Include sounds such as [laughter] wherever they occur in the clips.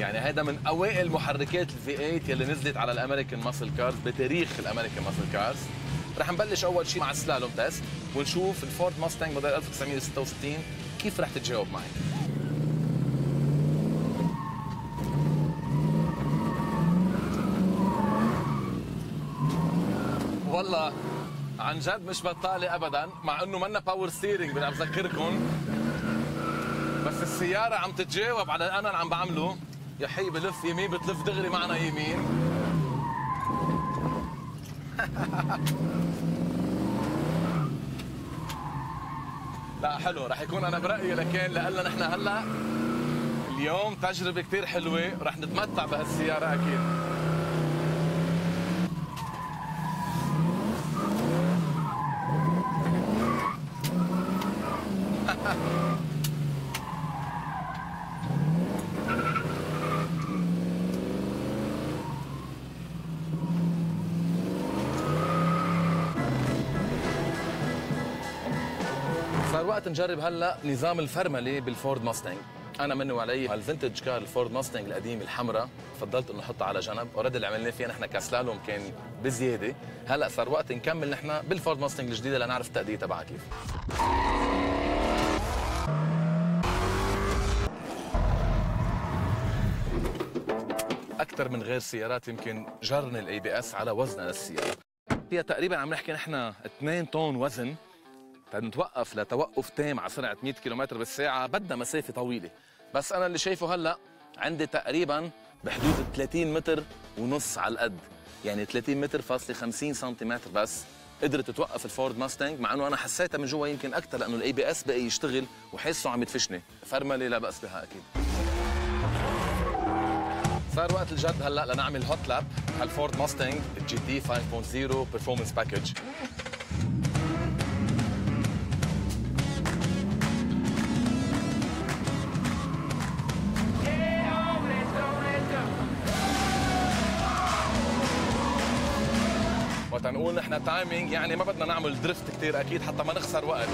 يعني هذا من أوائل محركات ال V8 يلي نزلت على ال American muscle cars بتاريخ ال American muscle cars رح نبلش أول شيء مع ال slalom test ونشوف ال Ford Mustang موديل 1966 كيف رح تتجاوب معي. والله عن جد مش بطالة ابدا مع إنه منا power steering بدي بذكركم بس السيارة عم تتجاوب على اللي أنا عم بعمله. يا حي بلف يمين بتلف دغري معنا يمين. [laughs] لا حلو. رح يكون أنا برأيي لكن لألا نحن هلأ. اليوم تجربة كثير حلوة. رح نتمتع بهالسيارة أكيد. [laughs] صار وقت نجرب هلأ نظام الفرمله بال Ford Mustang أنا مني وعلي هال vintage car ال Ford Mustang القديم الحمراء. فضلت إنه احطها على جنب. already اللي عملناه فيها نحن كسلالوم كان بزيادة. هلأ صار وقت نكمل نحن بال Ford Mustang الجديدة لنعرف التأدية تبعها كيف. أكثر من غير سيارات يمكن جرنا ال ABS على وزنها للسياره فيها تقريبا عم نحكي نحن 2 طن وزن. نتوقف لتوقف تام على سرعه 100 كم بالساعة بدها مسافة طويلة. بس أنا اللي شايفه هلأ عندي تقريبا بحدود 30 متر ونص على القد. يعني 30 متر فاصلة 50 سنتيمتر بس قدرت توقف ال Ford Mustang مع إنه أنا حسيتها من جوا يمكن أكثر لأنه ال ABS بقى يشتغل وحاسه عم يدفشني. فرمله لا بأس بها أكيد. صار وقت الجد هلأ لنعمل hot lap هال Ford Mustang ال GT 5.0 performance package وقت نقول نحن timing يعني ما بدنا نعمل drift كثير أكيد حتى ما نخسر وقت.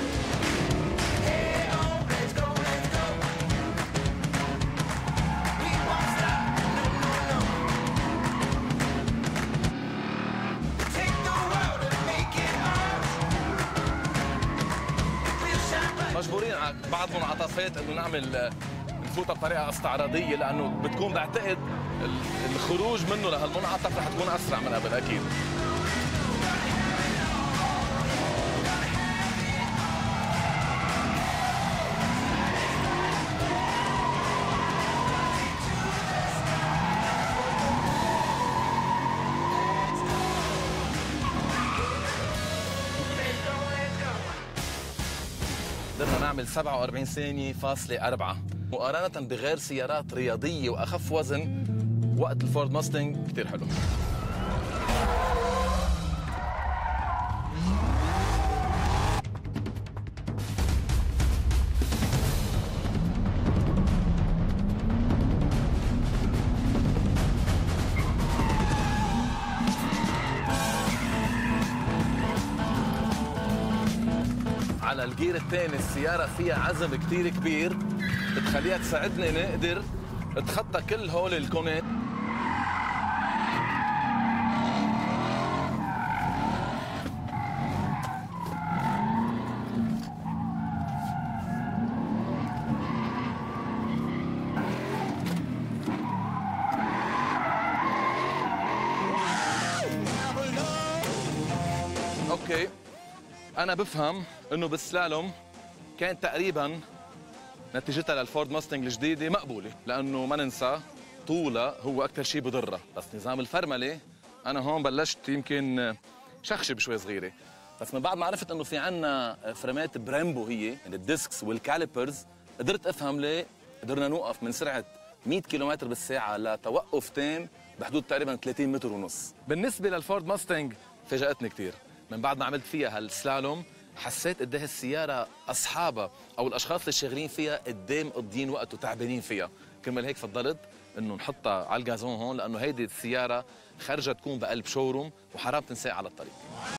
مجبورين بعض منعطفات إنه نعمل نفوتها بطريقة استعراضية لأنه بتكون بعتقد الخروج منه لهالمنعطف رح تكون أسرع من قبل أكيد. نعمل 47 ثانية فاصلة أربعة. مقارنة بغير سيارات رياضية وأخف وزن وقت الفورد ماستنج كثير حلو. على الجير الثاني. السيارة فيها عزم كتير كبير. بتخليها تساعدني نقدر اتخطى كل هول الكونات. okay. أنا بفهم إنه بالسلالوم كانت تقريبا نتيجتها لل Ford Mustang الجديدة مقبولة لأنه ما ننسى طولها هو أكثر شيء بضرها بس نظام الفرملة أنا هون بلشت يمكن شخشب شوي صغيرة. بس من بعد ما عرفت إنه في عنا فرامات Brembo هي يعني ال discs وال calipers قدرت أفهم ليه قدرنا نوقف من سرعة 100 كم بالساعة لتوقف تام بحدود تقريبا 30 متر ونص. بالنسبة لل Ford Mustang فاجأتني كثير من بعد ما عملت فيها هالسلالوم حسيت قد إيه السيارة أصحابها أو الأشخاص اللي شغالين فيها قدام قضيين وقت وتعبانين فيها. كرمال هيك فضلت إنه نحطها على ال gazon هون لأنه هيدي السيارة خرجها تكون بقلب showroom وحرام تنساق على الطريق.